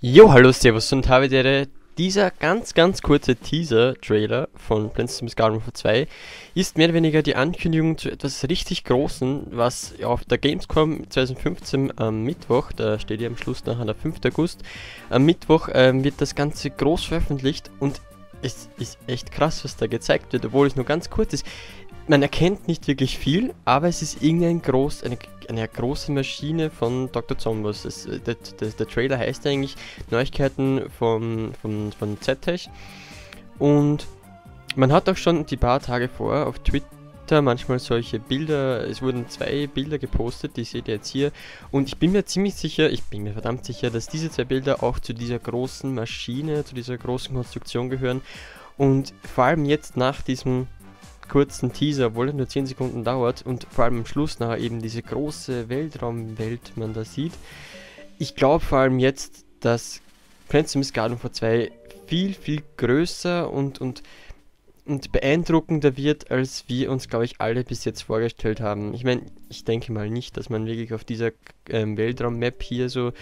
Jo, hallo, servus und habe dir dieser ganz, ganz kurze Teaser-Trailer von Plants vs. Garden Warfare 2 ist mehr oder weniger die Ankündigung zu etwas richtig Großen, was auf der Gamescom 2015 am Mittwoch, da steht ja am Schluss nachher der 5. August, am Mittwoch ähm, wird das Ganze groß veröffentlicht und es ist echt krass, was da gezeigt wird, obwohl es nur ganz kurz ist man erkennt nicht wirklich viel, aber es ist irgendein groß, eine, eine große Maschine von Dr. Zombos. Das, äh, der, der, der, Trailer heißt eigentlich Neuigkeiten von, von, von Z-Tech. Und man hat auch schon die paar Tage vor auf Twitter manchmal solche Bilder, es wurden zwei Bilder gepostet, die seht ihr jetzt hier. Und ich bin mir ziemlich sicher, ich bin mir verdammt sicher, dass diese zwei Bilder auch zu dieser großen Maschine, zu dieser großen Konstruktion gehören. Und vor allem jetzt nach diesem kurzen Teaser, obwohl er nur 10 Sekunden dauert und vor allem am Schluss nachher eben diese große Weltraumwelt man da sieht. Ich glaube vor allem jetzt, dass Plants vs. Garden vor 2 viel, viel größer und, und, und beeindruckender wird, als wir uns, glaube ich, alle bis jetzt vorgestellt haben. Ich meine, ich denke mal nicht, dass man wirklich auf dieser ähm, Weltraummap hier so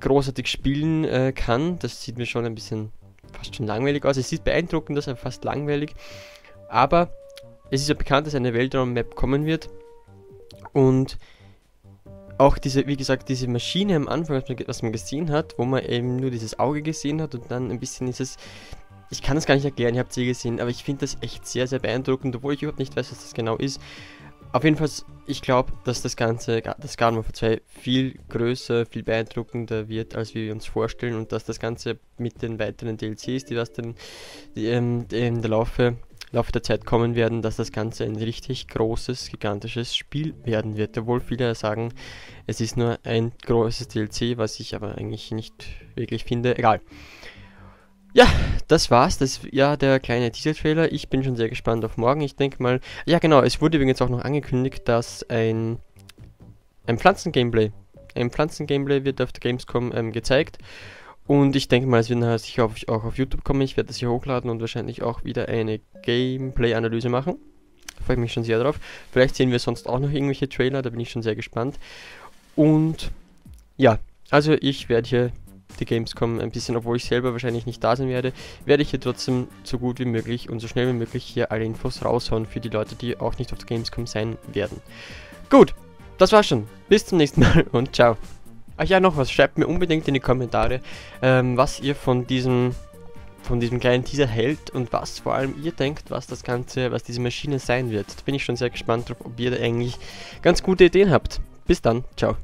großartig spielen äh, kann. Das sieht mir schon ein bisschen fast schon langweilig aus. Es sieht beeindruckend aus, aber fast langweilig. Aber es ist ja bekannt, dass eine Weltraummap kommen wird. Und auch diese, wie gesagt, diese Maschine am Anfang, was man, gesehen hat, wo man eben nur dieses Auge gesehen hat und dann ein bisschen dieses. Ich kann das gar nicht erklären, ihr habt sie gesehen, aber ich finde das echt sehr, sehr beeindruckend, obwohl ich überhaupt nicht weiß, was das genau ist. Auf jeden Fall, ich glaube, dass das Ganze, das Garden Warfare 2 viel größer, viel beeindruckender wird, als wir uns vorstellen und dass das Ganze mit den weiteren DLCs, die was dann ähm, in der Laufe Laufe der Zeit kommen werden, dass das Ganze ein richtig großes, gigantisches Spiel werden wird. Obwohl viele sagen, es ist nur ein großes DLC, was ich aber eigentlich nicht wirklich finde. Egal. Ja, das war's. Das ja der kleine Teaser-Trailer. Ich bin schon sehr gespannt auf morgen. Ich denke mal. Ja, genau. Es wurde übrigens auch noch angekündigt, dass ein, ein Pflanzen-Gameplay. Ein Pflanzen-Gameplay wird auf der Gamescom ähm, gezeigt. Und ich denke mal, es wird nachher sicher auf, auch auf YouTube kommen. Ich werde das hier hochladen und wahrscheinlich auch wieder eine Gameplay-Analyse machen. Freue ich mich schon sehr drauf. Vielleicht sehen wir sonst auch noch irgendwelche Trailer, da bin ich schon sehr gespannt. Und ja, also ich werde hier die Gamescom ein bisschen, obwohl ich selber wahrscheinlich nicht da sein werde, werde ich hier trotzdem so gut wie möglich und so schnell wie möglich hier alle Infos raushauen für die Leute, die auch nicht auf der Gamescom sein werden. Gut, das war's schon. Bis zum nächsten Mal und ciao. Ach ja, noch was. Schreibt mir unbedingt in die Kommentare, ähm, was ihr von diesem von diesem kleinen Teaser hält und was vor allem ihr denkt, was das Ganze, was diese Maschine sein wird. Da bin ich schon sehr gespannt drauf, ob ihr da eigentlich ganz gute Ideen habt. Bis dann, ciao.